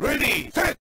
Ready, set,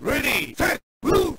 Ready, set, blue,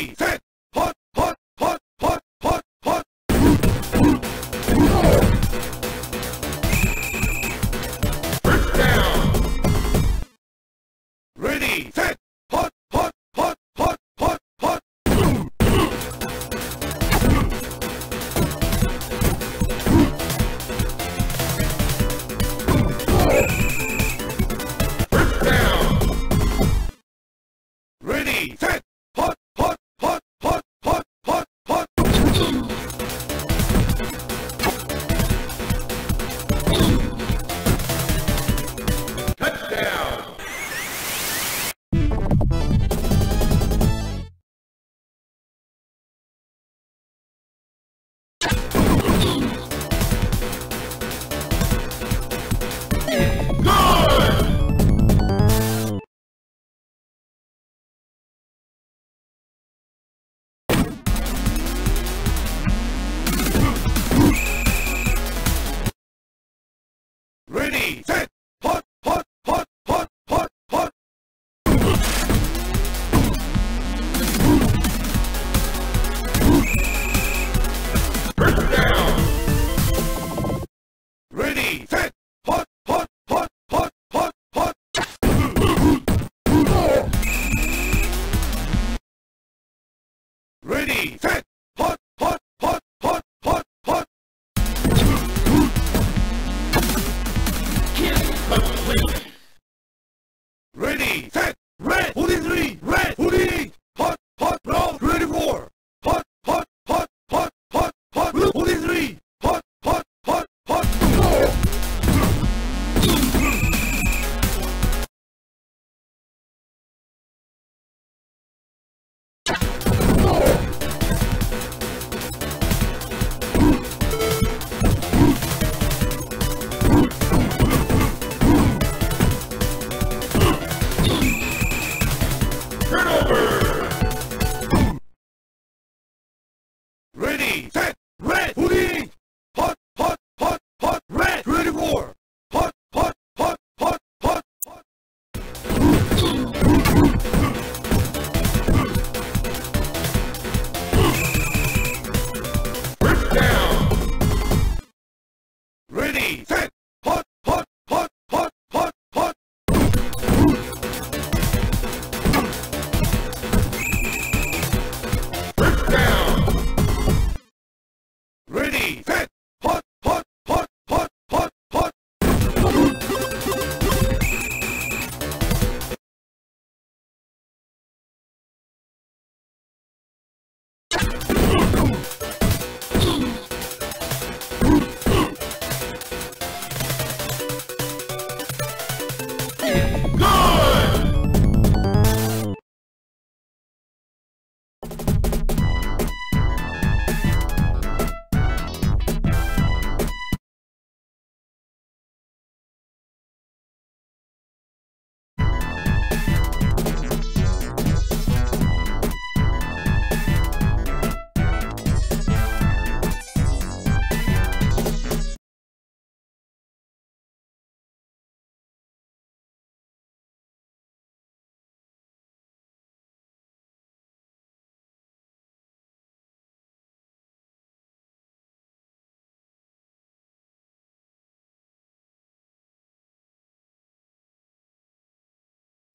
Hey!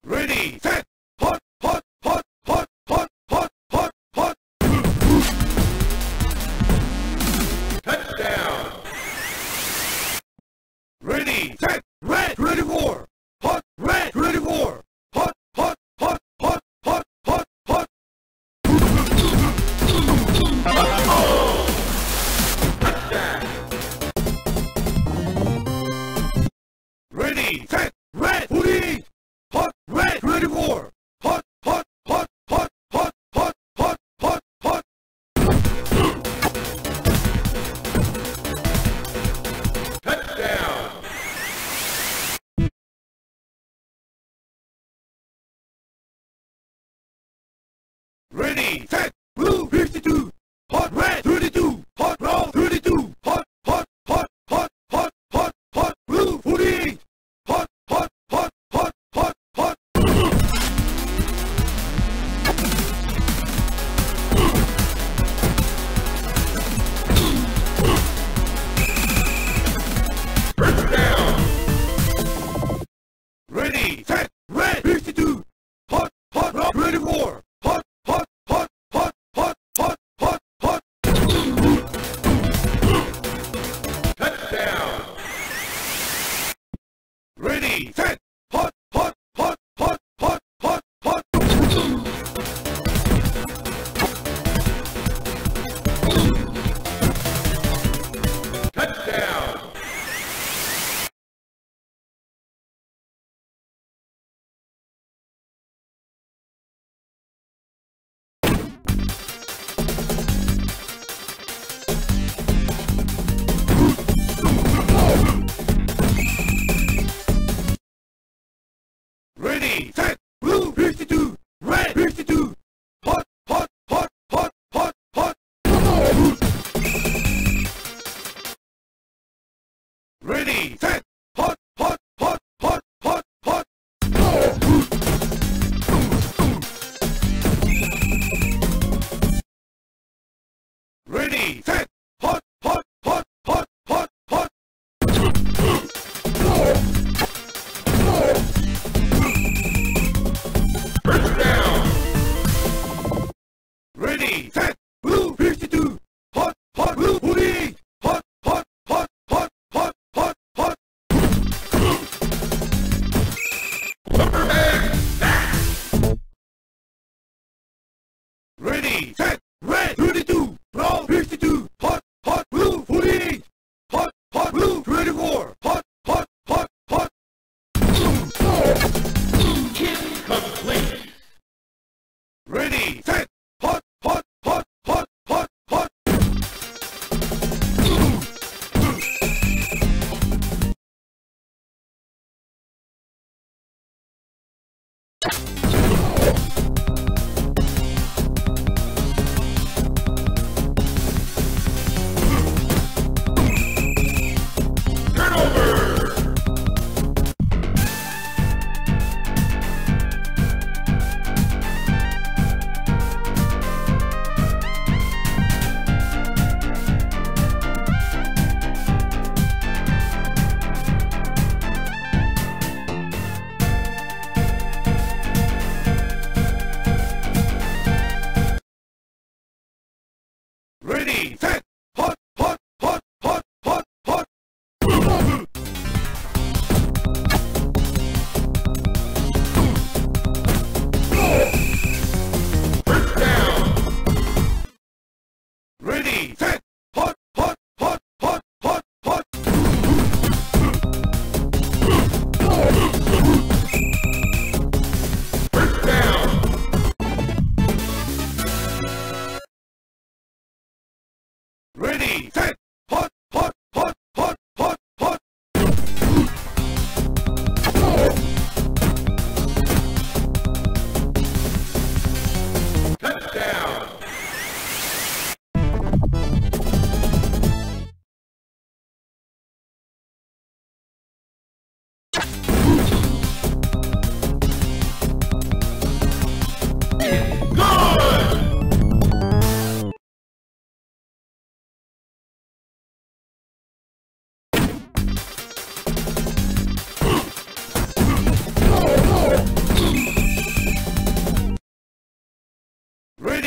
Ready, set,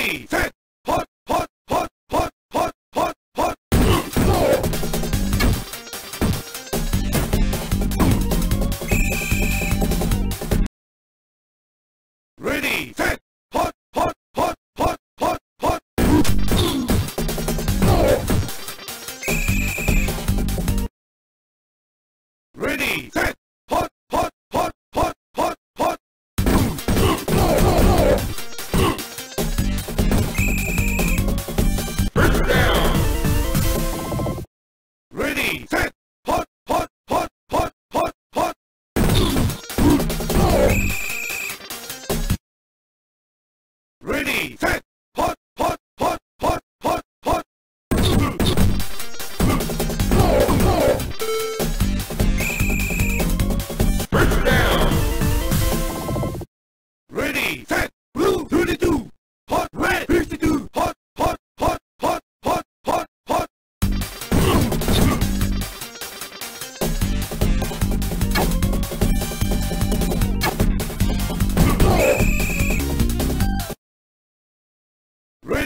Three,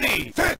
Liberty!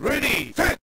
Ready, set,